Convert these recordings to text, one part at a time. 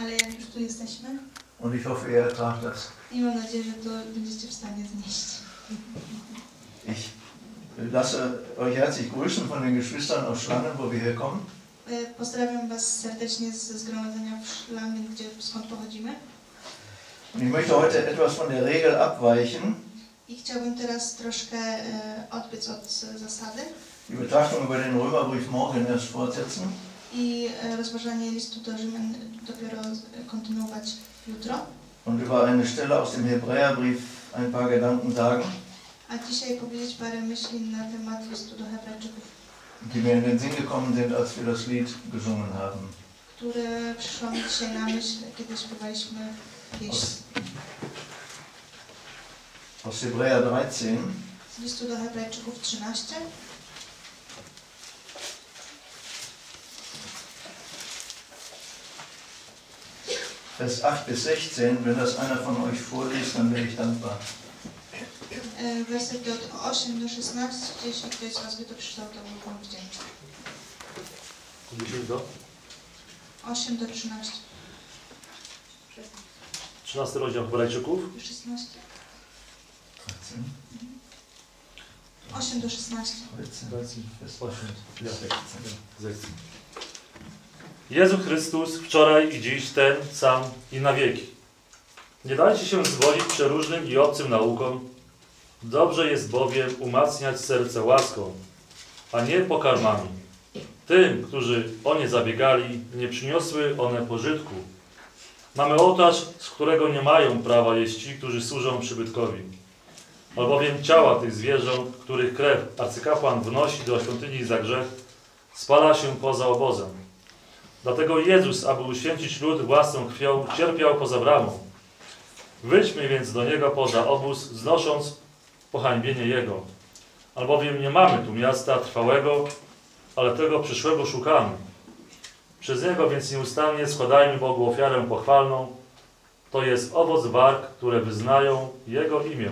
ale jak już tu jesteśmy und ich hoffe, ihr ertragt das. i mam nadzieję, że to będziecie w stanie znieść. Ich lasse euch herzlich grüßen von den Geschwistern aus Schlangen, wo wir herkommen. Pozdrawiam Was serdecznie ze zgromadzenia w Szlangen, gdzie, skąd pochodzimy. Und ich möchte heute etwas von der Regel abweichen. I chciałbym teraz troszkę e, odbyć od zasady Die Betrachtung über den Römerbrief morgen erst fortsetzen. I e, rozważanie listu do Rzymian dopiero e, kontynuować jutro. und über eine Stelle aus dem Hebräerbrief ein paar Gedanken sagen, A dzisiaj powiedzieć parę myśli na temat listu do Hebrajczyków, die mir in den Sinn gekommen sind, als wir das Lied gesungen haben. które przyszło mi dzisiaj na myśl, kiedy śpiewaliśmy pieśń Aus, aus Hebräer 13, z listu do Hebrajczyków 13. Vers 8 bis 16. Wenn das einer von euch vorliest, dann wäre ich dankbar. Wersety od 8 do 16, jeśli ktoś z Was by to przeczytał, to byłbym wdzięczny. 10 do 8 do 13. 13 rozdział Hebrajczyków. 16? 13, 8 do 16. 13, Vers 8, Ja. 16. Jezu Chrystus, wczoraj i dziś ten sam i na wieki. Nie dajcie się zwodzić przeróżnym i obcym naukom. Dobrze jest bowiem umacniać serce łaską, a nie pokarmami. Tym, którzy o nie zabiegali, nie przyniosły one pożytku. Mamy ołtarz, z którego nie mają prawa jeść ci, którzy służą przybytkowi. Albowiem ciała tych zwierząt, których krew arcykapłan wnosi do świątyni za grzech, spala się poza obozem. Dlatego Jezus, aby uświęcić lud własną krwią, cierpiał poza bramą. Wyjdźmy więc do Niego poza obóz, znosząc pohańbienie Jego. Albowiem nie mamy tu miasta trwałego, ale tego przyszłego szukamy. Przez Niego więc nieustannie składajmy Bogu ofiarę pochwalną. To jest owoc warg, które wyznają Jego imię.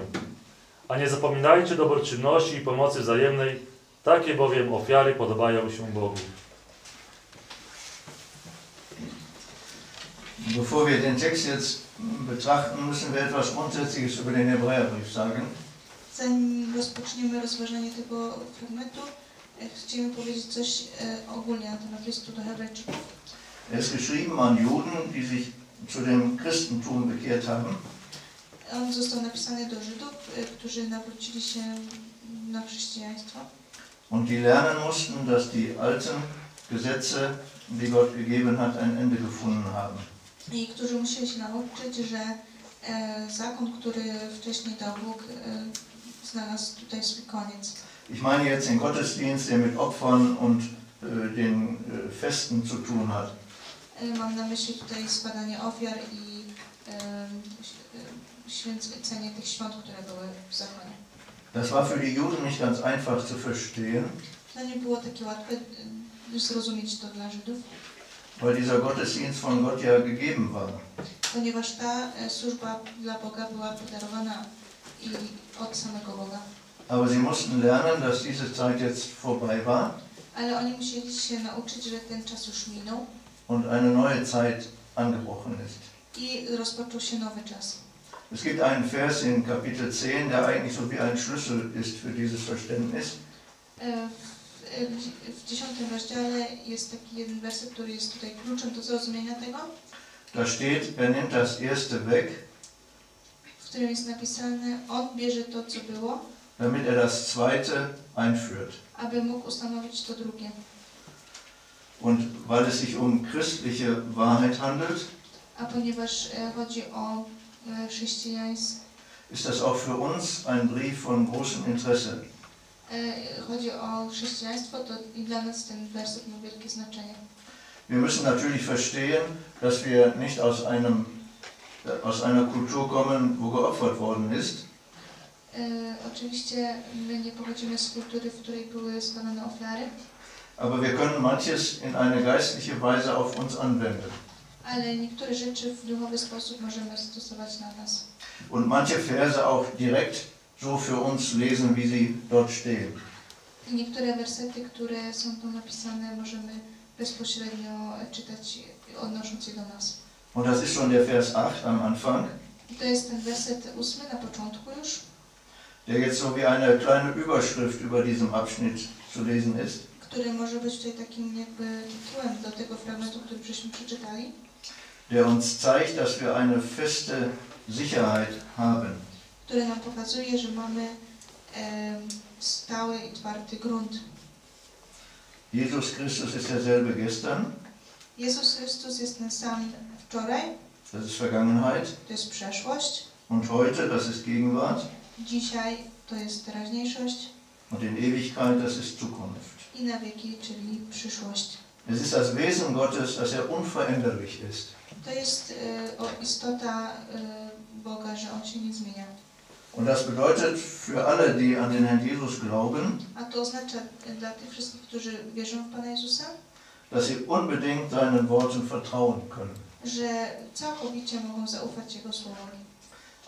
A nie zapominajcie dobroczynności i pomocy wzajemnej, takie bowiem ofiary podobają się Bogu. Bevor wir den Text jetzt betrachten, müssen wir etwas Grundsätzliches über den Hebräerbrief sagen. Zanim rozpoczniemy rozważanie tego fragmentu, e, chcielibyśmy powiedzieć coś e, ogólnie na temat listu do Hebrajczyków. Er ist geschrieben an Juden, die sich zu dem Christentum bekehrt haben. On został napisany do Żydów, e, którzy nawrócili się na chrześcijaństwo und die lernen mussten, dass die alten Gesetze, die Gott gegeben hat, ein Ende gefunden haben. I którzy musieli się nauczyć, że e, zakon, który wcześniej dał Bóg, e, znalazł tutaj swój koniec. Ich meine jetzt den Gottesdienst, der mit Opfern und äh, den Festen zu tun hat. E, Mam na myśli tutaj składanie ofiar i e, e, święcenie tych świąt, które były w zakonie. Das war für die Juden nicht ganz einfach zu verstehen, To nie było takie łatwe e, zrozumieć to dla Żydów, weil dieser Gottesdienst von Gott ja gegeben war. ponieważ ta e, służba dla Boga była podarowana i od samego Boga. Aber sie mussten lernen, dass diese Zeit jetzt vorbei war Ale oni musieli się nauczyć, że ten czas już minął und eine neue Zeit angebrochen ist. i rozpoczął się nowy czas. Es gibt einen Vers in Kapitel 10, der eigentlich so wie ein Schlüssel ist für dieses Verständnis. E, W, dziesiątym rozdziale jest taki jeden werset, który jest tutaj kluczem do zrozumienia tego, Da steht, er nimmt das erste weg, w którym jest napisane, On bierze to, co było, damit er das zweite einführt. aby mógł ustanowić to drugie. Und weil es sich um christliche Wahrheit handelt, A ponieważ e, chodzi o e, chrześcijaństwo, ist das auch für uns ein Brief von großem Interesse. E, chodzi o chrześcijaństwo, to i dla nas ten werset ma wielkie znaczenie. Wir müssen natürlich verstehen, dass wir nicht aus, einem, äh, aus einer Kultur kommen, wo geopfert worden ist, E, oczywiście my nie pochodzimy z kultury, w której były składane ofiary, aber wir können manches in eine geistliche Weise auf uns anwenden. ale niektóre rzeczy w duchowy sposób możemy stosować na nas. Und manche Verse auch direkt so für uns lesen, wie sie dort stehen. Niektóre wersety, które są tu napisane, możemy bezpośrednio czytać, odnosząc je do nas. Und das ist schon der Vers 8 am Anfang, I to jest ten werset ósmy na początku już, der jetzt so wie eine kleine Überschrift über diesem Abschnitt zu lesen ist. który może być tutaj takim jakby tytułem do tego fragmentu, który żeśmy przeczytali, der uns zeigt, dass wir eine feste Sicherheit haben. Który nam pokazuje, że mamy stały i twardy grunt. Jesus Christus ist derselbe gestern, Jezus Chrystus jest ten sam wczoraj, das ist Vergangenheit, to jest przeszłość, und heute, das ist Gegenwart, dzisiaj to jest teraźniejszość und in Ewigkeit, das ist Zukunft. i na wieki, czyli przyszłość. Es ist das Wesen Gottes, dass er unveränderlich ist. To jest e, istota e, Boga, że On się nie zmienia. Und das bedeutet für alle, die an den Herrn Jesus glauben, dass sie unbedingt seinen Worten vertrauen können.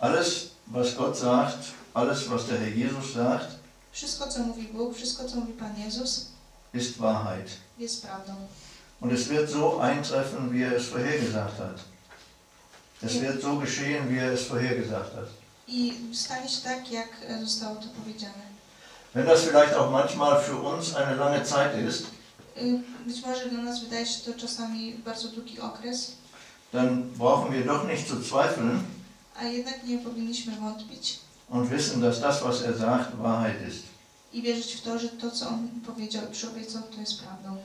Alles, was Gott sagt, alles, was der Herr Jesus sagt, Wszystko, co mówi Bóg, wszystko, co mówi Pan Jezus, ist Wahrheit. jest prawdą. Und es wird so eintreffen, wie er es vorhergesagt hat. Es wird so geschehen, wie er es vorhergesagt hat. I stanie się tak, jak zostało to powiedziane. Wenn das vielleicht auch manchmal für uns eine lange Zeit ist, Y, Być może dla nas wydaje się to czasami bardzo długi okres, dann brauchen wir doch nicht zu zweifeln a jednak nie powinniśmy wątpić und wissen, dass das, was er sagt, Wahrheit ist. i wierzyć w to, że to, co On powiedział i przyobiecał, to jest prawdą.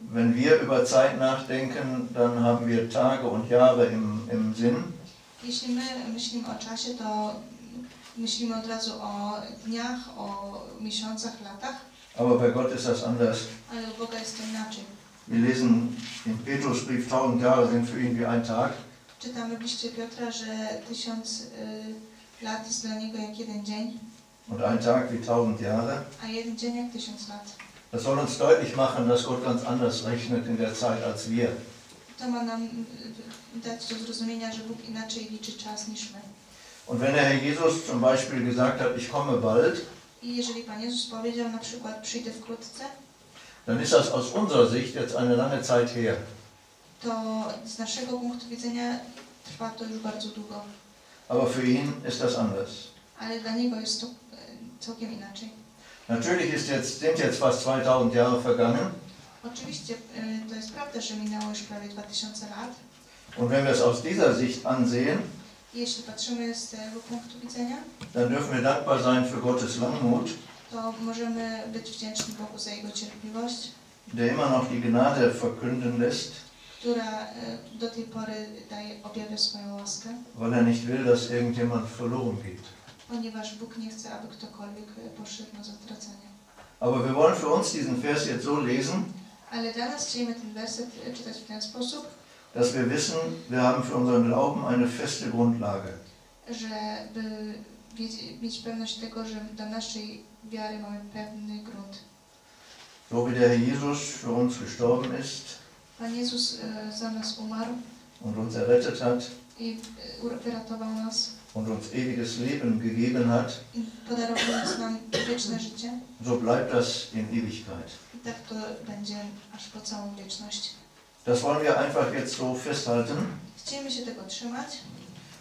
Wenn wir über Zeit nachdenken, dann haben wir Tage und Jahre im, im Sinn. Jeśli my myślimy o czasie, to myślimy od razu o dniach, o miesiącach, latach, Aber bei Gott ist das anders. ale u Boga jest to inaczej. Wir lesen im Petrusbrief, tausend Jahre sind für ihn wie ein Tag. Czytamy w liście Piotra, że tysiąc y, lat jest dla niego jak jeden dzień, Und ein Tag wie tausend Jahre. a jeden dzień jak tysiąc lat. Das soll uns deutlich machen, dass Gott ganz anders rechnet in der Zeit als wir. To ma nam dać do zrozumienia, że Bóg inaczej liczy czas niż my. Und wenn der Herr Jesus zum Beispiel gesagt hat, ich komme bald, I jeżeli Pan Jezus powiedział na przykład przyjdę wkrótce, dann ist das aus unserer Sicht jetzt eine lange Zeit her. to z naszego punktu widzenia trwa to już bardzo długo. Aber für ihn ist das anders. Ale dla Niego jest to y, całkiem inaczej. Natürlich ist jetzt, sind jetzt fast 2000 Jahre vergangen. Oczywiście y, to jest prawda, że minęło już prawie 2000 lat. Und wenn wir es aus dieser Sicht ansehen, widzenia, dann dürfen wir dankbar sein für Gottes Langmut, der immer noch die Gnade verkünden lässt, która y, do tej pory daje, objawia swoją łaskę, weil er nicht will, dass irgendjemand verloren geht. ponieważ Bóg nie chce, aby ktokolwiek y, poszedł na zatracenie. Aber wir wollen für uns diesen Vers jetzt so lesen, Ale dla nas chcielibyśmy ten werset y, czytać w ten sposób, dass wir wissen, wir haben für unseren Glauben eine feste Grundlage. żeby wiedz- mieć pewność tego, że dla naszej wiary mamy pewny grunt. So wie der Herr Jesus für uns gestorben ist Pan Jezus y, za nas umarł und uns errettet hat i y, ur- wyratował nas und uns ewiges Leben gegeben hat, i podarował nam wieczne życie. so bleibt das in Ewigkeit. I tak to będzie aż po całą wieczność. Das wollen wir einfach jetzt so festhalten. Chcemy się tego trzymać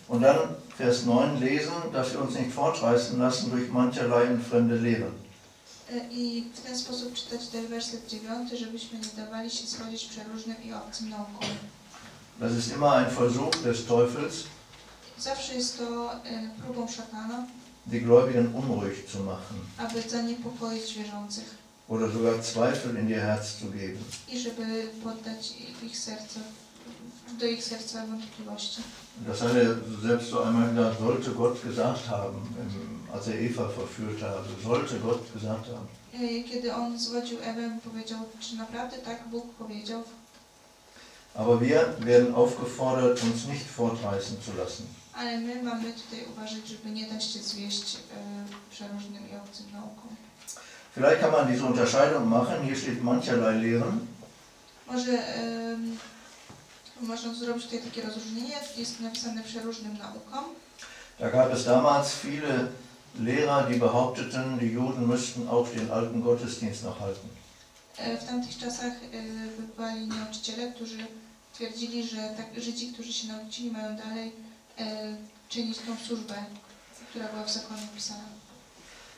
und dann Vers 9 lesen, dass wir uns nicht fortreißen lassen durch mancherlei und fremde Lehren. y, i w ten sposób czytać ten werset dziewiąty, żebyśmy nie dawali się schodzić przeróżnym i obcym naukom. Das ist immer ein Versuch des Teufels, Zawsze jest to y, próbą szatana, die Gläubigen unruhig zu machen. aby zaniepokoić wierzących oder sogar Zweifel in ihr Herz zu geben. wątpliwości. Das hat er selbst so einmal gesagt, sollte Gott gesagt haben, als er Eva verführt hat. Sollte Gott gesagt haben. Kiedy on zwodził Ewę, powiedział, czy naprawdę tak Bóg powiedział? Aber wir werden aufgefordert, uns nicht fortreißen zu lassen. Ale my mamy tutaj uważać, żeby nie dać się zwieść y, przeróżnym i obcym naukom. Vielleicht kann man diese Unterscheidung machen. Hier steht mancherlei Lehren. Może ym, można zrobić tutaj takie rozróżnienie, jest napisane przeróżnym naukom. Da gab es damals viele Lehrer, die behaupteten, die Juden müssten auch den alten Gottesdienst noch halten. E, W tamtych czasach e, bywali nauczyciele, którzy twierdzili, że tak, Żydzi, którzy się nawrócili, mają dalej e, czynić tą służbę, która była w zakonie opisana.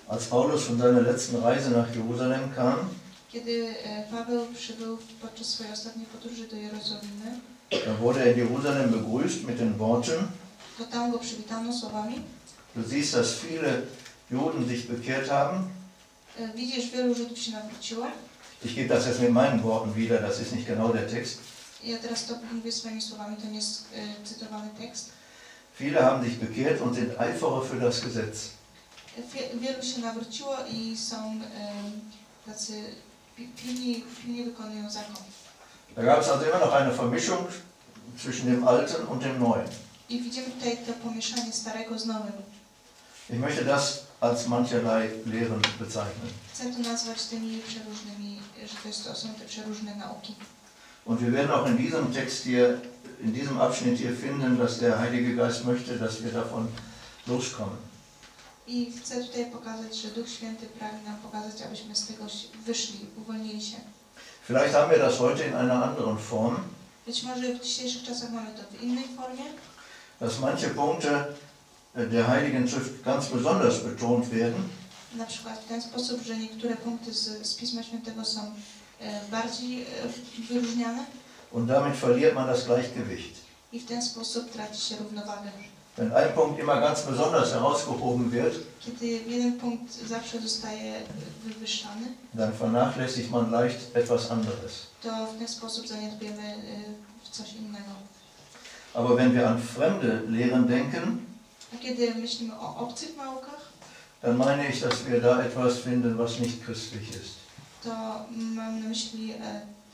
Als Paulus von seiner letzten Reise nach Jerusalem kam, Kiedy e, Paweł przybył podczas swojej ostatniej podróży do Jerozolimy, da wurde er in Jerusalem begrüßt mit den Worten, to tam go przywitano słowami du siehst, dass viele Juden sich bekehrt haben. e, Widzisz, wielu Żydów się nawróciło. Ich gebe das jetzt mit meinen Worten wieder, das ist nicht genau der Text. Ja teraz to mówię swoimi słowami, to nie jest e, cytowany tekst. Viele haben sich bekehrt und sind Eiferer für das Gesetz. Wie, wielu się nawróciło i są tacy pi- pilni, pilnie wykonują zakon. Da gab es also immer noch eine Vermischung zwischen dem Alten und dem Neuen. I widzimy tutaj to pomieszanie starego z nowym. Ich möchte das als mancherlei Lehren bezeichnen. Chcę to nazwać tymi przeróżnymi, że to, jest, to są te przeróżne nauki. Und wir werden auch in diesem Text hier, in diesem Abschnitt hier finden, dass der Heilige Geist möchte, dass wir davon loskommen. I chcę tutaj pokazać, że Duch Święty pragnie nam pokazać, abyśmy z tego wyszli, uwolnili się. Vielleicht haben wir das heute in einer anderen Form, Być może w dzisiejszych czasach mamy to w innej formie, dass manche Punkte der Heiligen Schrift ganz besonders betont werden na przykład w ten sposób, że niektóre punkty z, z Pisma Świętego są e, bardziej e, wyróżniane und damit verliert man das Gleichgewicht. i w ten sposób traci się równowagę. Wenn ein Punkt immer ganz besonders herausgehoben wird, dann vernachlässigt man leicht etwas anderes. Aber wenn wir an fremde Lehren denken, dann meine ich, dass wir da etwas finden, was nicht christlich ist. to mam na myśli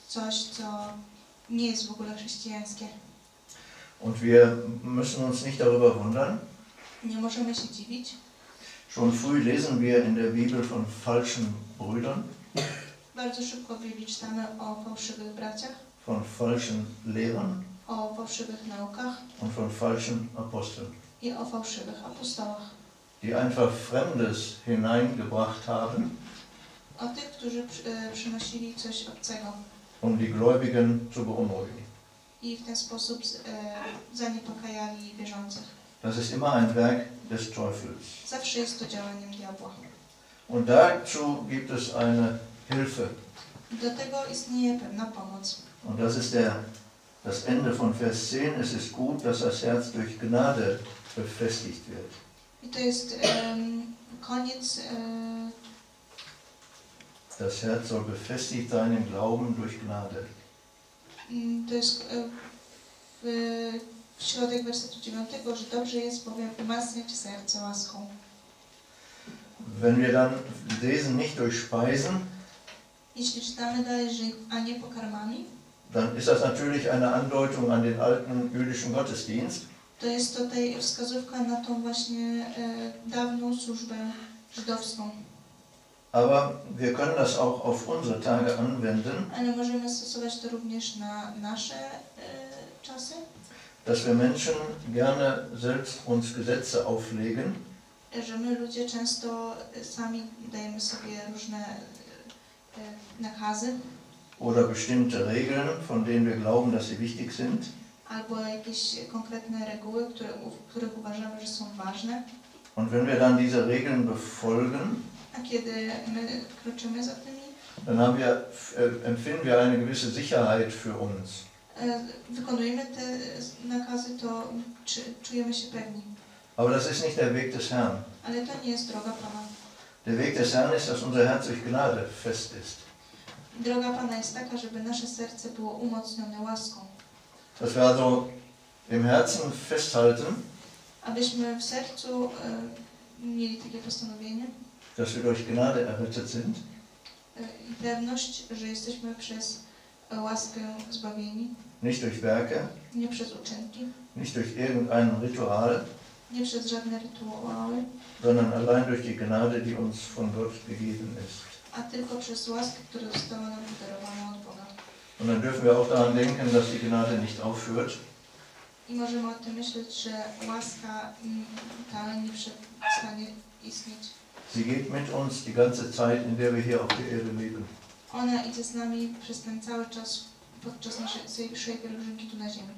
coś, co nie jest w ogóle chrześcijańskie. Und wir müssen uns nicht darüber wundern. Schon früh lesen wir in der Bibel von falschen Brüdern, Bardzo szybko w Biblii czytamy o fałszywych braciach, von falschen Lehrern o fałszywych naukach und von falschen Aposteln, i o fałszywych apostołach. die einfach Fremdes hineingebracht haben, O tych, którzy przy- e, przynosili coś obcego um die Gläubigen zu beunruhigen. I w ten sposób e, zaniepokajali wierzących. Das ist immer ein Werk des Teufels. Zawsze jest to działaniem diabła. Und dazu gibt es eine Hilfe. Do tego istnieje pewna pomoc. Und das ist der, das Ende von Vers 10. Es ist gut, dass das Herz durch Gnade befestigt wird. I to jest em, koniec e, Das Herz soll befestigt sein im Glauben durch Gnade. To jest e, w, w środek wersetu 9, że dobrze jest bowiem umacniać serce łaską. Wenn wir dann lesen, nicht durch Speisen, Jeśli czytamy dalej, że a nie pokarmami, dann ist das natürlich eine Andeutung an den alten jüdischen Gottesdienst. to jest tutaj wskazówka na tą właśnie e, dawną służbę żydowską. Aber wir können das auch auf unsere Tage anwenden, Ale możemy stosować to również na nasze e, czasy, dass wir Menschen gerne selbst uns Gesetze auflegen, że my ludzie często e, sami dajemy sobie różne e, nakazy oder bestimmte Regeln, von denen wir glauben, dass sie wichtig sind. albo jakieś konkretne reguły, które, u- których uważamy, że są ważne. Und wenn wir dann diese Regeln befolgen, A kiedy my kroczymy za tymi, dann haben wir, äh, empfinden wir eine gewisse Sicherheit für uns. e, wykonujemy te nakazy, to czy, czujemy się pewni. Aber das ist nicht der Weg des Herrn. Ale to nie jest droga Pana. Der Weg des Herrn ist, dass unser Herz durch Gnade fest ist. Droga Pana jest taka, żeby nasze serce było umocnione łaską. Dass wir also im Herzen festhalten, Abyśmy w sercu e, mieli takie postanowienie dass wir durch Gnade errettet sind, pewność, że jesteśmy przez łaskę zbawieni, nicht durch Werke, nie przez uczynki, nicht durch irgendein Ritual, nie przez żadne rytuały, sondern allein durch die Gnade, die uns von Gott gegeben ist. a tylko przez łaskę, która została nam podarowana od Boga. Und dann dürfen wir auch daran denken, dass die Gnade nicht aufhört, I możemy o tym myśleć, że łaska mm, ta nie przestanie istnieć. Sie geht mit uns die ganze Zeit, in der wir hier auf der Erde leben. Ona idzie z nami przez ten cały czas, podczas naszej pielgrzymki tu na ziemi.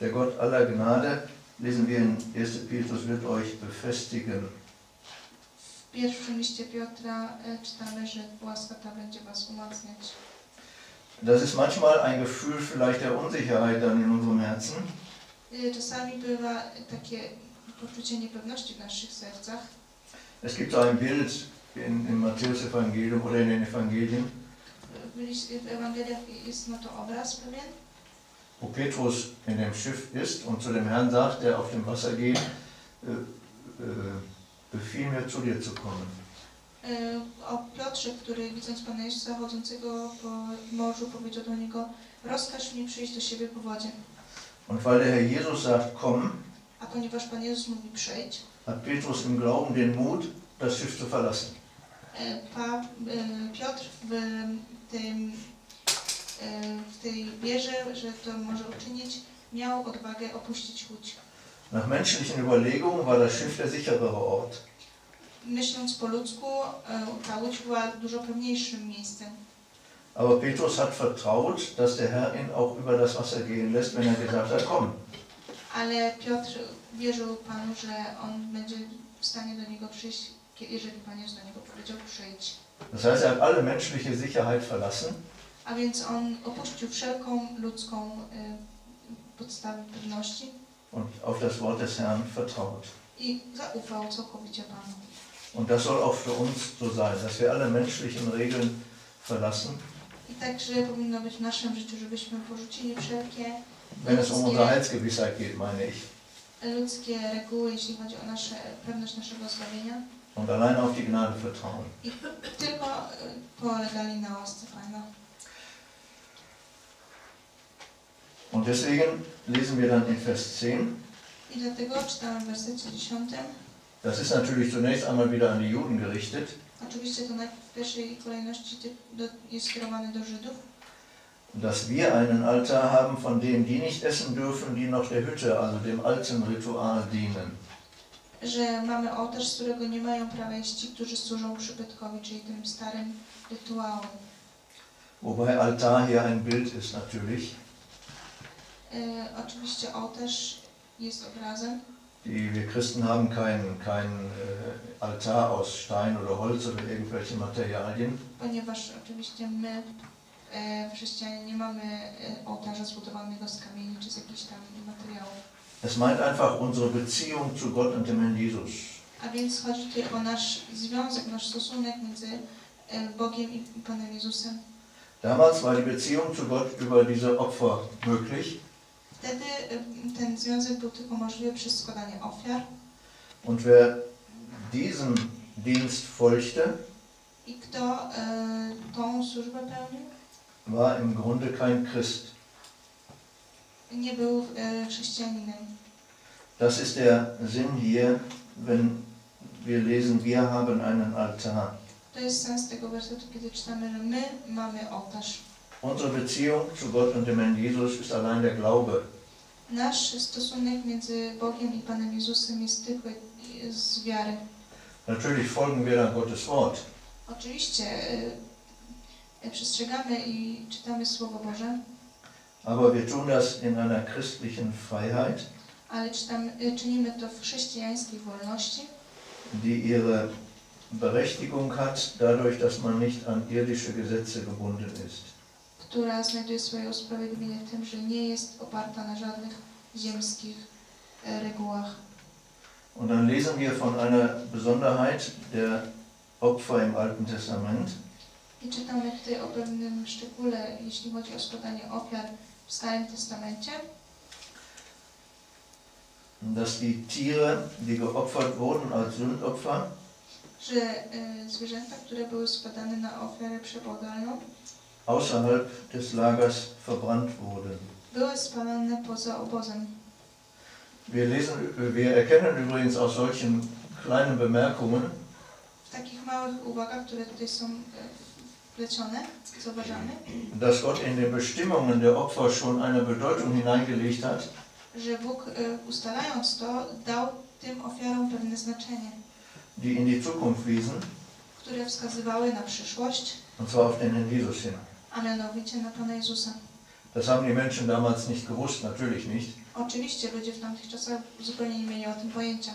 Der Gott aller Gnade, lesen wir in 1. Petrus, wird euch befestigen. W pierwszym liście Piotra e, czytamy, że łaska ta będzie was umacniać. Das ist manchmal ein Gefühl vielleicht der Unsicherheit dann in unserem Herzen. E, Czasami bywa takie poczucie niepewności w naszych sercach. Es gibt so ein Bild in, im Matthäus-Evangelium oder in den Evangelien, wo Petrus in dem Schiff ist und zu dem Herrn sagt, der auf dem Wasser geht, äh, äh, befiehl mir zu dir zu kommen. o Piotrze, który widząc Pana Jezusa chodzącego po morzu powiedział do niego rozkaż mi przyjść do siebie po wodzie. Und weil der Herr Jesus sagt, komm, A ponieważ Pan Jezus mówi przyjdź, hat Petrus im Glauben den Mut, das Schiff zu verlassen. e, pa, e, Piotr w, tym, e, w tej wierze, że to może uczynić, miał odwagę opuścić łódź. Nach menschlichen Überlegungen war das Schiff der sicherere Ort. Myśląc po ludzku, e, ta łódź była dużo pewniejszym miejscem. Aber Petrus hat vertraut, dass der Herr ihn auch über das Wasser gehen lässt, wenn er gesagt hat, komm. Ale Piotr wierzył Panu, że on będzie w stanie do niego przyjść, jeżeli Pan Jezus do niego powiedział przyjdź. Das heißt, er hat alle menschliche Sicherheit verlassen A więc on opuścił wszelką ludzką e, podstawę pewności und auf das Wort des Herrn vertraut. i zaufał całkowicie Panu. Und das soll auch für uns so sein, dass wir alle menschlichen Regeln verlassen, I także powinno być w naszym życiu, żebyśmy porzucili wszelkie wenn es um unsere Heilsgewissheit geht, meine ich, ludzkie reguły, jeśli chodzi o nasze, pewność naszego zbawienia und allein auf die Gnade vertrauen. i tylko e, polegali na łasce Pana. Und deswegen lesen wir dann in Vers 10, I dlatego czytamy w wersecie 10. das ist natürlich zunächst einmal wieder an die Juden gerichtet, Oczywiście to najpierw w pierwszej kolejności jest skierowane do Żydów, dass wir einen Altar haben, von dem die nicht essen dürfen, die noch der Hütte, also dem alten Ritual dienen. że mamy ołtarz, z którego nie mają prawa jeść ci, którzy służą przybytkowi, czyli tym starym rytuałom. Wobei Altar hier ein Bild ist natürlich. E, oczywiście ołtarz jest obrazem. Die, wir Christen haben keinen kein, äh, Altar aus Stein oder Holz oder irgendwelche Materialien, ponieważ oczywiście my, chrześcijanie, nie mamy e, ołtarza zbudowanego z kamieni czy z jakichś tam materiałów. Es meint einfach unsere Beziehung zu Gott und dem Herrn Jesus. A więc chodzi tutaj o nasz związek, nasz stosunek między e, Bogiem i Panem Jezusem. Damals war die Beziehung zu Gott über diese Opfer möglich Wtedy e, ten związek był tylko możliwy przez składanie ofiar und wer diesem Dienst folgte, i kto e, tą służbę pełnił, war im Grunde kein Christ. nie był e, chrześcijaninem. Das ist der Sinn hier, wenn wir lesen, wir haben einen Altar. To jest sens tego wersetu, kiedy czytamy, że my mamy ołtarz. Unsere Beziehung zu Gott und dem Herrn Jesus ist allein der Glaube. Nasz stosunek między Bogiem i Panem Jezusem jest tylko z wiary. Natürlich folgen wir dann Gottes Wort, Oczywiście y, przestrzegamy i czytamy Słowo Boże, aber wir tun das in einer christlichen Freiheit, ale czytamy, y, czynimy to w chrześcijańskiej wolności, die ihre Berechtigung hat, dadurch, dass man nicht an irdische Gesetze gebunden ist. która znajduje swoje usprawiedliwienie w tym, że nie jest oparta na żadnych ziemskich y, regułach. Und dann lesen wir von einer Besonderheit der Opfer im Alten Testament. I czytamy tutaj o pewnym szczególe, jeśli chodzi o składanie ofiar w Starym Testamencie, dass die Tiere, die geopfert wurden als Sündopfer, że y, zwierzęta, które były składane na ofiarę przebodalną, außerhalb des Lagers verbrannt wurden. były spalane poza obozem. Wir, lesen, wir erkennen übrigens aus solchen kleinen Bemerkungen, W takich małych uwagach, które tutaj są e, zauważamy, dass Gott in den Bestimmungen der Opfer schon eine Bedeutung hineingelegt hat, że Bóg e, ustalając to dał tym ofiarom pewne znaczenie, die in die Zukunft wiesen, które wskazywały na przyszłość, und zwar auf den Herrn Jesus hin. a mianowicie na Pana Jezusa. Das haben die Menschen damals nicht gewusst, natürlich nicht. Oczywiście ludzie w tamtych czasach zupełnie nie mieli o tym pojęcia.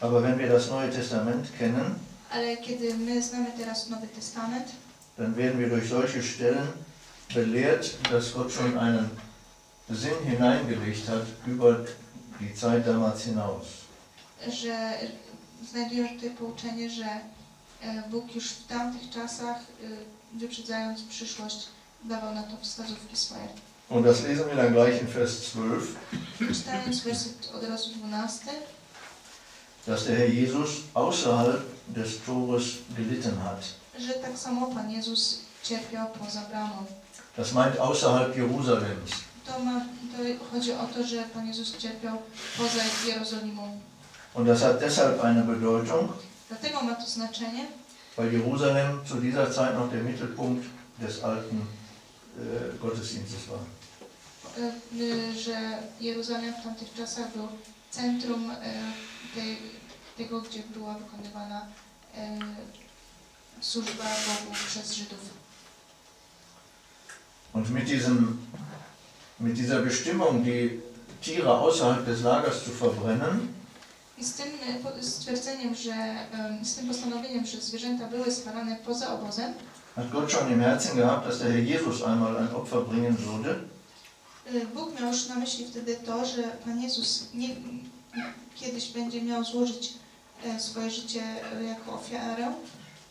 Aber wenn wir das Neue Testament kennen, Ale kiedy my znamy teraz Nowy Testament, dann werden wir durch solche Stellen belehrt, dass Gott schon einen Sinn hineingelegt hat über die Zeit damals hinaus. że znajdujemy tutaj pouczenie, że e, Bóg już w tamtych czasach, e, wyprzedzając przyszłość, dawał na to wskazówki swoje. Und das lesen wir dann gleich in Vers 12, Czytając werset od razu 12, dass der Herr Jesus außerhalb des Tores gelitten hat. Das meint außerhalb Jerusalems. Und das hat deshalb eine Bedeutung, weil Jerusalem zu dieser Zeit noch der Mittelpunkt des alten äh, Gottesdienstes war. że Jeruzalem w tamtych czasach był centrum e, tej, tego, gdzie była wykonywana e, służba Bogu przez Żydów. Und mit, diesem, mit dieser Bestimmung, die Tiere außerhalb des Lagers zu verbrennen, I z tym e, stwierdzeniem, że z tym postanowieniem, że zwierzęta były spalane poza obozem, hat Gott schon im Herzen gehabt, dass der Herr Jesus einmal ein Opfer bringen würde. Bóg miał już na myśli wtedy to, że Pan Jezus nie, kiedyś będzie miał złożyć e, swoje życie e, jako ofiarę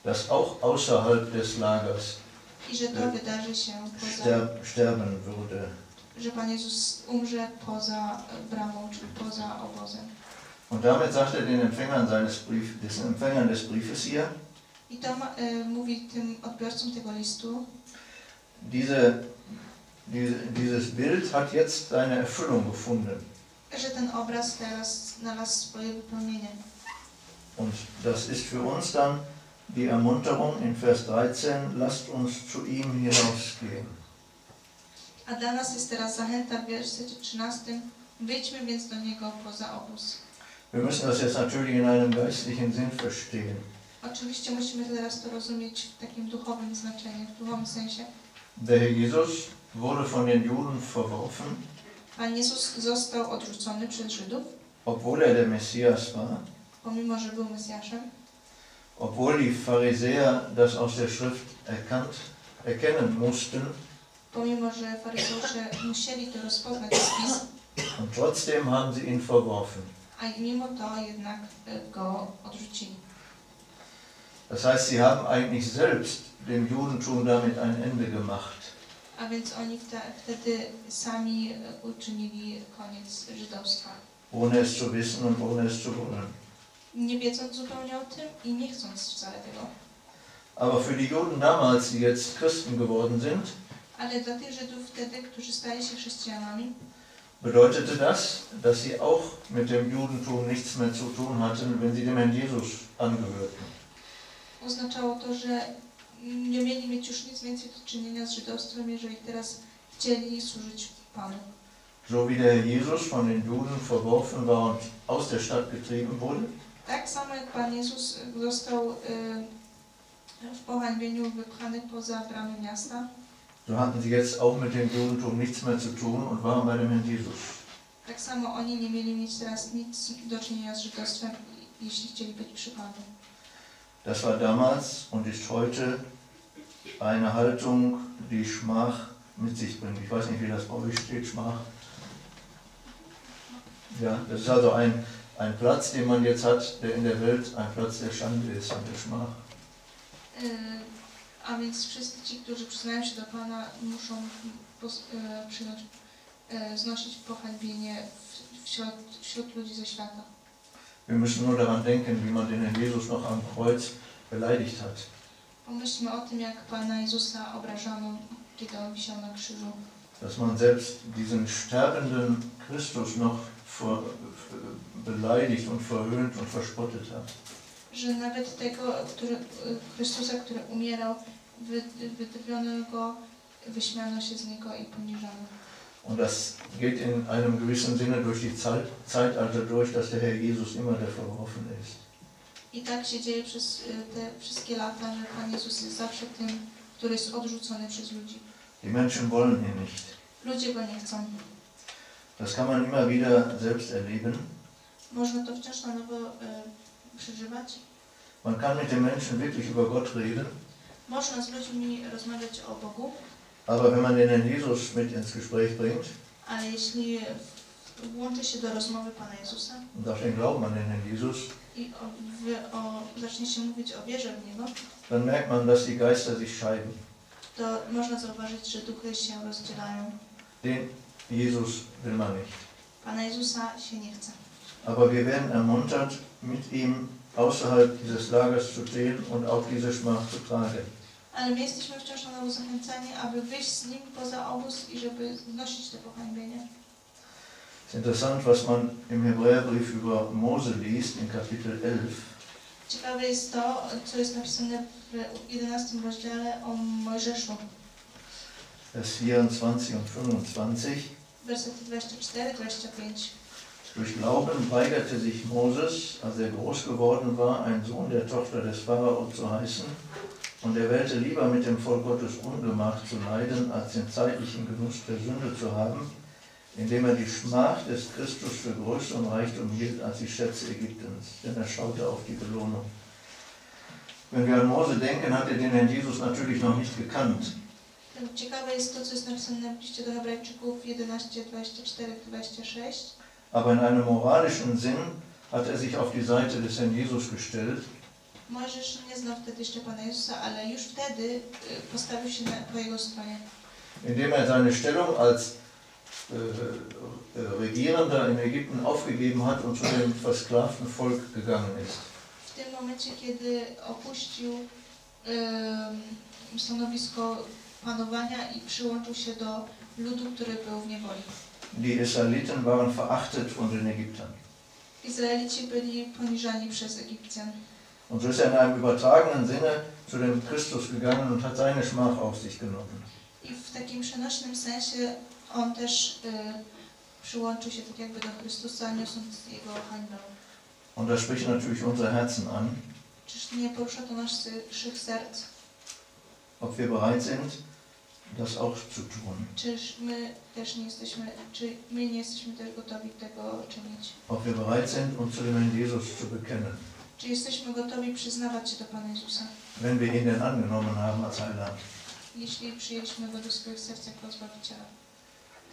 das auch außerhalb des Lagers i że to wydarzy się poza, ster sterben würde. że Pan Jezus umrze poza e, bramą, czy poza obozem. Und damit sagt er den Empfängern seines Brief, des Empfängern des Briefes hier, I to e, mówi tym odbiorcom tego listu, diese, diese, dieses Bild hat jetzt seine Erfüllung gefunden. Że ten obraz teraz znalazł swoje wypełnienie. Und das ist für uns dann die Ermunterung in Vers 13, lasst uns zu ihm hinausgehen. A dla nas jest teraz zachęta w wersecie 13. Wyjdźmy więc do Niego poza obóz. Wir müssen das jetzt natürlich in einem geistlichen Sinn verstehen. Oczywiście musimy teraz to rozumieć w takim duchowym znaczeniu, w duchowym sensie. Der Herr Jesus wurde von den Juden verworfen, Pan Jezus został odrzucony przez Żydów, obwohl er der Messias war, pomimo że był Mesjaszem, obwohl die Pharisäer das aus der Schrift erkannt, erkennen mussten pomimo że faryzeusze musieli to rozpoznać z pism, und trotzdem haben sie ihn verworfen. a mimo to jednak e, go odrzucili. Das heißt, sie haben eigentlich selbst dem Judentum damit ein Ende gemacht. A więc oni wte, wtedy sami e, uczynili koniec żydowstwa. ohne es zu wissen und ohne es zu wollen. Nie wiedząc zupełnie o tym i nie chcąc wcale tego. Aber für die Juden damals, die jetzt Christen geworden sind, Ale dla tych Żydów wtedy, którzy stali się chrześcijanami, bedeutete das, dass sie auch mit dem Judentum nichts mehr zu tun hatten, wenn sie dem Herrn Jesus angehörten. oznaczało to, że nie mieli mieć już nic więcej do czynienia z żydowstwem, jeżeli teraz chcieli służyć Panu. So wie der Jesus von den Juden verworfen war und aus der Stadt getrieben wurde, Tak samo jak Pan Jezus został y, w pohańbieniu wypchany poza bramy miasta, so hatten sie jetzt auch mit dem Judentum nichts mehr zu tun und waren bei dem Herrn Jesus. tak samo oni nie mieli mieć teraz nic do czynienia z żydowstwem, jeśli chcieli być przy Panu. Das war damals und ist heute eine Haltung, die Schmach mit sich bringt. Ich weiß nicht, wie das bei euch steht, Schmach. Ja, das ist also ein, ein Platz, den man jetzt hat, der in der Welt ein Platz der Schande ist und der Schmach. Y, a więc wszyscy ci, którzy przyznają się do Pana, muszą y, przyjąć, y, znosić pohańbienie wśród, wśród ludzi ze świata. Wir müssen nur daran denken, wie man den Herrn Jesus noch am Kreuz beleidigt hat. Pomyślmy o tym, jak Pana Jezusa obrażano, kiedy On wisiał na krzyżu. Dass man selbst diesen sterbenden Christus noch ver, beleidigt und verhöhnt und verspottet hat. Że nawet tego, który, Chrystusa, który umierał, wy, wydrwiono Go, wyśmiano się z Niego i poniżano. Und das geht in einem gewissen Sinne durch die Zeit, Zeitalter durch, dass der Herr Jesus immer der Verworfene ist. I tak się dzieje przez y, te wszystkie lata, że Pan Jezus jest zawsze tym, który jest odrzucony przez ludzi. Die Menschen wollen ihn nicht. Ludzie go nie chcą. Das kann man immer wieder selbst erleben. Można to wciąż na nowo y, przeżywać. Man kann mit den Menschen wirklich über Gott reden, Można z ludźmi rozmawiać o Bogu, aber wenn man den Herrn Jesus mit ins Gespräch bringt ale jeśli włączy się do rozmowy Pana Jezusa und auf den Glauben an den Herrn Jesus, i o, wy- o, zacznie się mówić o wierze w Niego, dann merkt man, dass die Geister sich scheiden. to można zauważyć, że duchy się rozdzielają. Den Jesus will man nicht. Pana Jezusa się nie chce. Aber wir werden ermuntert, mit ihm außerhalb dieses Lagers zu stehen und auch diese Schmach zu tragen. Ale my jesteśmy wciąż na nowo zachęcani, aby wyjść z Nim poza obóz i żeby znosić te pohańbienie. Es ist interessant, was man im Hebräerbrief über Mose liest, in Kapitel 11. Ciekawe jest to, co jest napisane w 11 rozdziale o Mojżeszu, Vers 24 und 25. wersety 24-25. Durch Glauben weigerte sich Moses, als er groß geworden war, ein Sohn der Tochter des Pharao zu heißen, und er wählte lieber mit dem Volk Gottes Ungemach zu leiden, als den zeitlichen Genuss der Sünde zu haben, indem er die Schmach des Christus für größer und Reichtum hielt als die Schätze Ägyptens, denn er schaute auf die Belohnung. Wenn wir an Mose denken, hat er den Herrn Jesus natürlich noch nicht gekannt. Ciekawe jest to, co jest napisane w liście do Hebrajczyków 11, 24, 26. Aber in einem moralischen Sinn hat er sich auf die Seite des Herrn Jesus gestellt Mojżesz nie znał wtedy jeszcze Pana Jezusa, ale już wtedy y, postawił się na, po jego stronie. indem er seine Stellung als äh, äh, Regierender in Ägypten aufgegeben hat und zu dem versklavten Volk gegangen ist. W tym momencie, kiedy opuścił stanowisko panowania i przyłączył się do ludu, który był w niewoli. Die Israeliten waren verachtet von den Ägyptern. Izraelici byli poniżani przez Egipcjan. Und so ist er in einem übertragenen Sinne zu dem Christus gegangen und hat seine Schmach auf sich genommen. I w takim przenośnym sensie on też y, przyłączył się tak jakby do Chrystusa, niosąc jego hańbę. Und das spricht natürlich unsere Herzen an, Czyż nie porusza to naszych serc? ob wir bereit sind, das auch zu tun. Czyż my też nie jesteśmy, czy my nie jesteśmy też gotowi tego czynić? Ob wir bereit sind, uns zu dem Herrn Jesus zu bekennen, Czy jesteśmy gotowi przyznawać się do Pana Jezusa, wenn wir ihn denn angenommen haben als Heiland. jeśli przyjęliśmy Go do swojego serca jako Zbawiciela?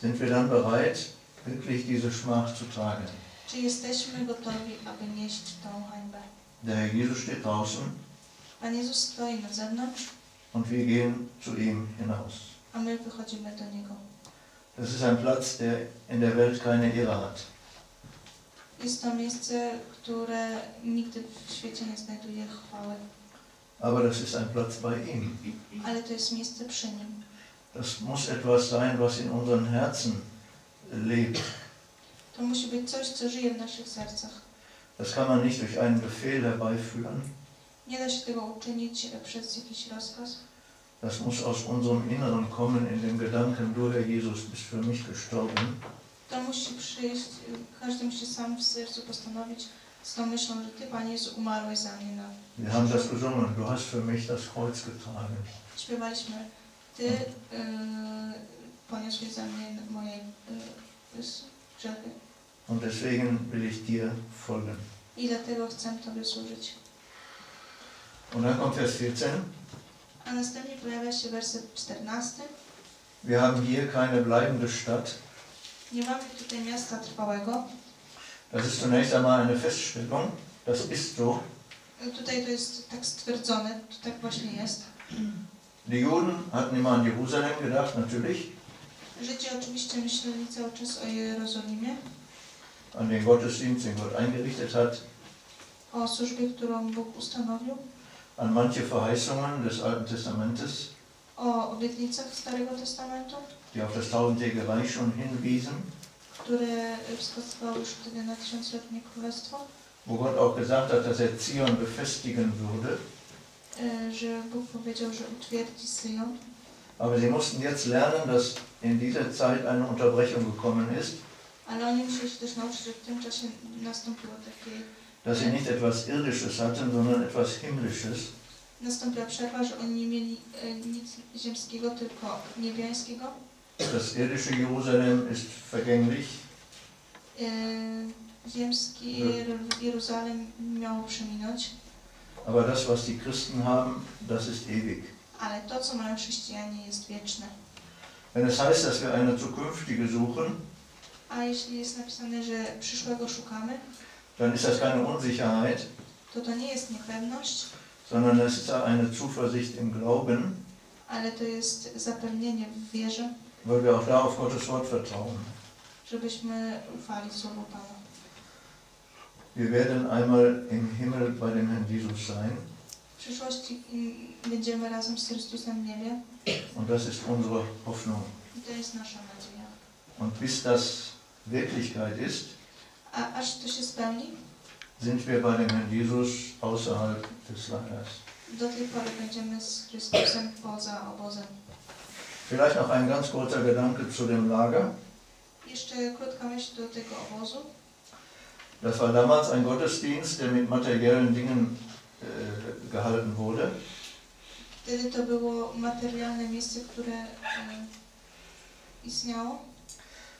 Sind wir dann bereit, wirklich diese Schmach zu tragen? Czy jesteśmy gotowi, aby nieść tą hańbę? Der Herr Jesus steht draußen Pan Jezus stoi na zewnątrz, und wir gehen zu ihm hinaus. a my wychodzimy do Niego. Das ist ein Platz, der in der Welt keine Ehre hat. Jest to miejsce, które nigdy w świecie nie znajduje chwały, Aber das ist ein Platz bei ihm. ale to jest miejsce przy Nim. Das muss etwas sein, was in unseren Herzen lebt. To musi być coś, co żyje w naszych sercach. Das kann man nicht durch einen Befehl herbeiführen. Nie da się tego uczynić przez jakiś rozkaz. Das muss aus unserem Inneren kommen, in dem Gedanken, du Herr Jesus bist für mich gestorben. To musi przyjść, każdy musi sam w sercu postanowić z tą myślą, że Ty, Panie Jezu, umarłeś za mnie na Wir haben das gesungen, du hast für mich das Kreuz getragen. Śpiewaliśmy Ty y, poniosłeś za mnie moje y, grzechy Und deswegen will ich dir folgen. i dlatego chcę Tobie służyć. Und dann kommt Vers 14. A następnie pojawia się werset 14. Wir haben hier keine bleibende Stadt. Nie mamy tutaj miasta trwałego. Das ist zunächst einmal eine Feststellung. Das ist so. Y, Tutaj to jest tak stwierdzone, to tak właśnie jest. Die Juden hatten immer an Jerusalem gedacht, natürlich, Żydzi oczywiście myśleli cały czas o Jerozolimie, an den Gottesdienst, den Gott eingerichtet hat, o służbie, którą Bóg ustanowił, an manche Verheißungen des Alten Testamentes, o obietnicach Starego Testamentu, die auf das tausendjährige Reich schon hinwiesen, które wskazywały już wtedy na tysiącletnie królestwo, wo Gott auch gesagt hat, dass er Zion befestigen würde. y, że Bóg powiedział, że utwierdzi Syjon, Aber sie mussten jetzt lernen, dass in dieser Zeit eine Unterbrechung gekommen ist, ale oni musieli się też nauczyć, że w tym czasie nastąpiło takie, dass sie nicht etwas Irdisches hatten, sondern etwas Himmlisches. Nastąpiła przerwa, że oni nie mieli y, nic ziemskiego, tylko niebiańskiego. Das irdische Jerusalem ist vergänglich, E, Ziemski Jer- Jeruzalem miało przeminąć, aber das, was die Christen haben, das ist ewig. ale to, co mają chrześcijanie, jest wieczne. Wenn es heißt, dass wir eine zukünftige suchen, A jeśli jest napisane, że przyszłego szukamy, dann ist das keine Unsicherheit, to to nie jest niepewność, sondern es ist eine Zuversicht im Glauben, ale to jest zapewnienie w wierze, weil wir auch da auf Gottes Wort vertrauen. żebyśmy ufali Słowu Pana. Wir werden einmal im Himmel bei dem Herrn Jesus sein W przyszłości będziemy razem z Chrystusem w niebie und das ist unsere Hoffnung. i to jest nasza nadzieja. Und bis das Wirklichkeit ist, A aż to się spełni, sind wir bei dem Herrn Jesus außerhalb des Lagers. do tej pory będziemy z Chrystusem poza obozem. Vielleicht noch ein ganz kurzer Gedanke zu dem Lager. Jeszcze krótka myśl do tego obozu. Das war damals ein Gottesdienst, der mit materiellen Dingen äh, gehalten wurde. Wtedy to było materialne miejsce, które e, istniało,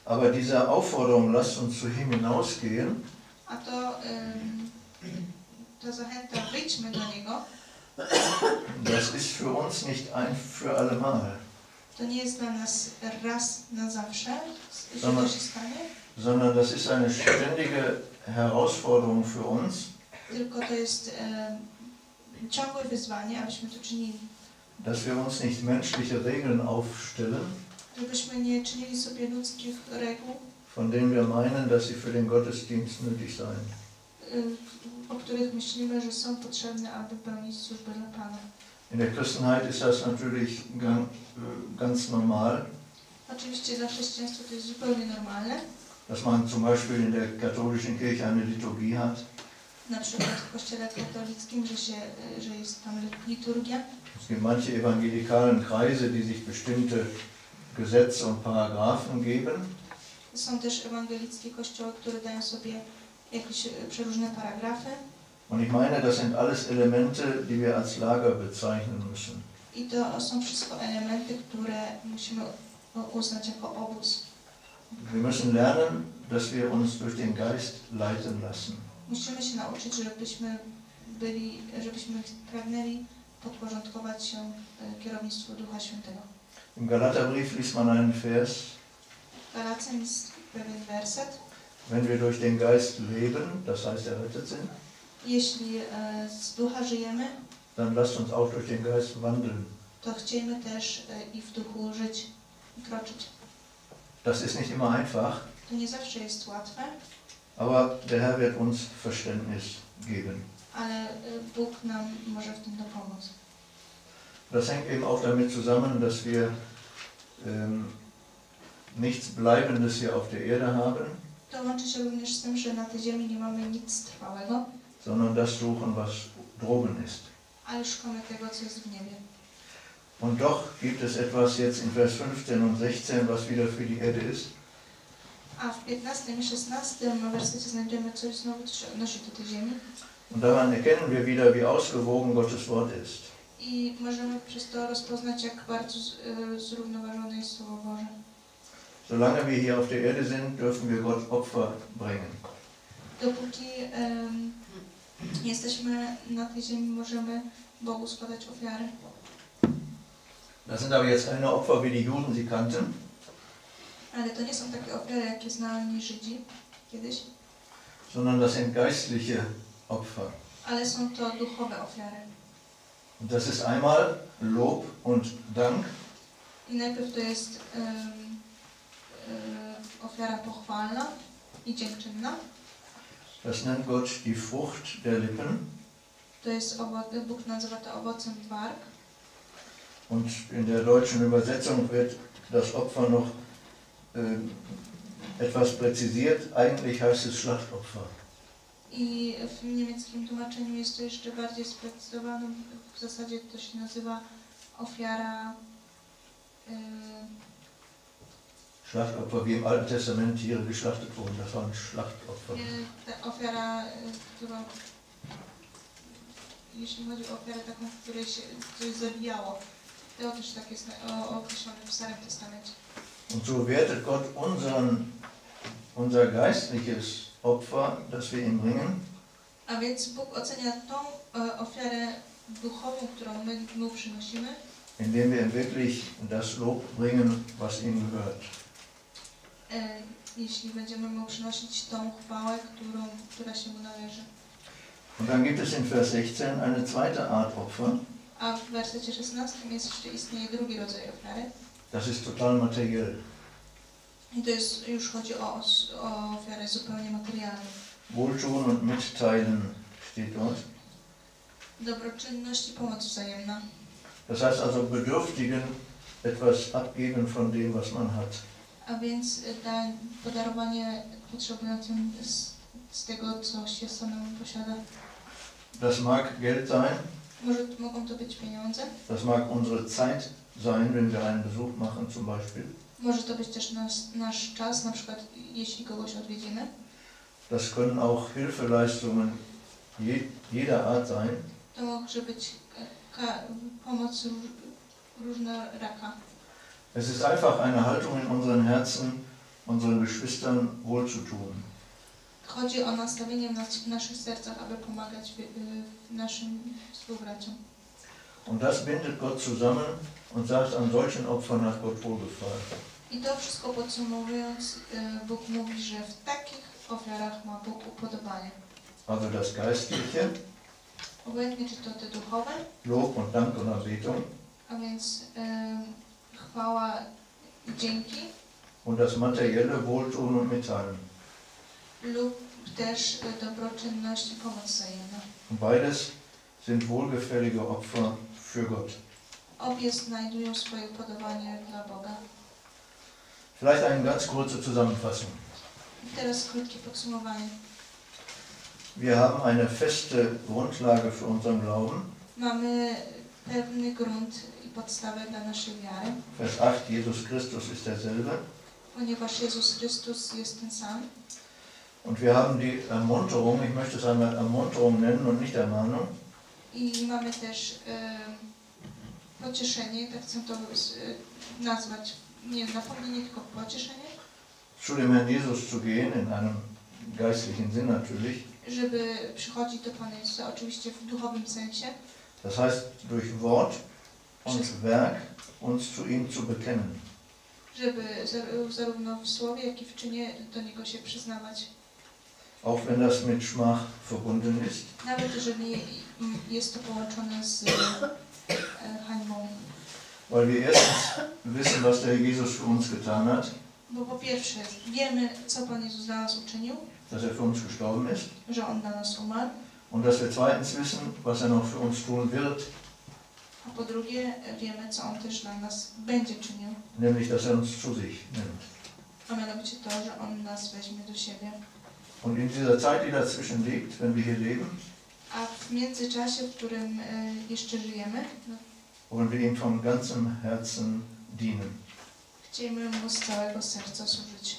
Aber diese Aufforderung, lasst uns zu ihm hinausgehen, a to em, ta zachęta, wyjdźmy do niego, das ist für uns nicht ein für alle Mal, to nie jest dla nas raz na zawsze, Sondern- to sondern das ist eine ständige Herausforderung für uns, tylko to jest ciągłe wyzwanie, abyśmy to czynili. dass wir uns nicht menschliche Regeln aufstellen, Żebyśmy nie czynili sobie ludzkich reguł, von denen wir meinen, dass sie für den Gottesdienst nötig seien. Pana. In der Christenheit ist das natürlich äh, ganz normal, normalne. dass man zum Beispiel in der katholischen Kirche eine Liturgie hat. Na przykład w kościele katolickim, że, się, y, że jest tam liturgia. Es gibt manche evangelikalen Kreise, die sich bestimmte Gesetze und Paragraphen geben. Są też ewangelickie kościoły, które dają sobie jakieś y, przeróżne paragrafy. Und ich meine, das sind alles Elemente, die wir als Lager bezeichnen müssen. I to są wszystko elementy, które musimy uznać jako obóz. Wir müssen lernen, dass wir uns durch den Geist leiten lassen. Musimy się nauczyć, żebyśmy byli, żebyśmy pragnęli podporządkować się y, kierownictwu Ducha Świętego. Im Galaterbrief liest man einen Vers, wenn wir durch den Geist leben, das heißt errettet sind, Jeśli e, z ducha żyjemy, dann lasst uns auch durch den Geist wandeln. to chcielibyśmy też e, i w duchu żyć i kroczyć. Das ist nicht immer einfach, To nie zawsze jest łatwe, aber der Herr wird uns Verständnis geben. ale e, Bóg nam może w tym dopomóc. Das hängt eben auch damit zusammen, dass wir ähm, nichts Bleibendes hier auf der Erde haben, To łączy się również z tym, że na tej ziemi nie mamy nic trwałego, sondern das suchen, was droben ist. ale szukamy tego, co jest w niebie. Und doch gibt es etwas jetzt in Vers 15 und 16, was wieder für die Erde ist. A w 15 i 16 wersecie znajdziemy coś znowu, co się odnosi do tej ziemi. Und daran erkennen wir wieder, wie ausgewogen Gottes Wort ist. I możemy przez to rozpoznać, jak bardzo zrównoważone jest Słowo Boże. Solange wir hier auf der Erde sind, dürfen wir Gott Opfer bringen. Dopóki em, jesteśmy na tej ziemi, możemy Bogu składać ofiary. Das sind aber jetzt keine Opfer, wie die Juden sie kannten, Ale to nie są takie ofiary, jakie znali Żydzi kiedyś, sondern das sind geistliche Opfer. ale są to duchowe ofiary. Und das ist einmal Lob und Dank, I najpierw to jest e, ofiara pochwalna i dziękczynna. das nennt Gott die Frucht der Lippen. To jest owo- Bóg nazywa to owocem warg. Und in der deutschen Übersetzung wird das Opfer noch äh, etwas präzisiert. Eigentlich heißt es Schlachtopfer. I w niemieckim tłumaczeniu jest to jeszcze bardziej sprecyzowane. W zasadzie to się nazywa ofiara e, Schlachtopfer, wie im Alten Testament Tiere geschlachtet wurden, das waren Schlachtopfer. ta ofiara, którą jeśli chodzi o ofiarę taką, w której się coś zabijało. To też tak jest na- o- określone w Starym Testamencie. Und so wertet Gott unseren, unser geistliches Opfer, das wir ihm bringen, A więc Bóg ocenia tą e, ofiarę duchową, którą my Mu przynosimy, indem wir ihm wirklich das Lob bringen, was ihm gehört. E, jeśli będziemy Mu przynosić tą chwałę, którą, która się Mu należy. Und dann gibt es in Vers 16 eine zweite Art Opfer. A w wersecie 16 jest jeszcze istnieje drugi rodzaj ofiary. Das ist total materiell. I to jest, już chodzi o, o ofiarę zupełnie materialną. Wohltun und mitteilen steht dort. Dobroczynność i pomoc wzajemna. Das heißt also Bedürftigen etwas abgeben von dem, was man hat. A więc y, da, podarowanie potrzebującym z, z tego, co się samemu posiada. Das mag Geld sein, Może mogą to być pieniądze, das mag unsere Zeit sein, wenn wir einen Besuch machen zum Beispiel. może to być też nas, nasz czas, na przykład jeśli kogoś odwiedzimy. Das können auch Hilfeleistungen je, jeder Art sein. To może być e, pomoc róż, różnoraka. Es ist einfach eine Haltung in unseren Herzen, unseren Geschwistern wohlzutun. Chodzi o nastawienie w nas, w naszych sercach, aby pomagać naszym współbraciom. Und das bindet Gott zusammen und sagt, an solchen Opfern hat Gott wohlgefallen. I to wszystko podsumowując, Bóg mówi, że w takich ofiarach ma Bóg upodobanie. Also das Geistliche, Obojętnie czy to te duchowe, Lob und Dank und Anbetung a więc y, chwała dzięki, und das materielle Wohltun und Mitteilen. lub też y, dobroczynność i pomoc wzajemna. Beides sind wohlgefällige Opfer für Gott. Obie znajdują swoje upodobanie dla Boga. Vielleicht eine ganz kurze Zusammenfassung. Teraz krótkie podsumowanie. Wir haben eine feste Grundlage für unseren Glauben. Mamy pewny grunt podstawę dla naszej wiary, Vers 8, Jesus Christus ist derselbe. ponieważ Jezus Chrystus jest ten sam. Und wir haben die Ermunterung, ich möchte es einmal Ermunterung nennen und nicht Ermahnung, I mamy też e, pocieszenie, tak chcę to e, nazwać, nie napomnienie, tylko pocieszenie, zu dem Herrn Jesus zu gehen, in einem geistlichen Sinn natürlich. żeby przychodzić do Pana Jezusa, oczywiście w duchowym sensie, Das heißt, durch Wort und Werk uns zu ihm zu bekennen. żeby zar- zarówno w słowie, jak i w czynie do Niego się przyznawać. Auch wenn das mit Schmach verbunden ist. Nawet jeżeli jest to połączone z e, hańbą. Weil wir erstens wissen, was der Jesus für uns getan hat, Bo po pierwsze, wiemy, co Pan Jezus dla nas uczynił, dass er für uns gestorben ist. że On dla nas umarł, Und dass wir zweitens wissen, was er noch für uns tun wird, a po drugie, wiemy, co On też dla nas będzie czynił, nämlich dass er uns zu sich nimmt. a mianowicie to, że On nas weźmie do siebie. Und in dieser Zeit, die dazwischen liegt, wenn wir hier leben, A w międzyczasie, w którym e, jeszcze żyjemy, no, wollen wir ihm von ganzem Herzen dienen. chcemy Mu z całego serca służyć.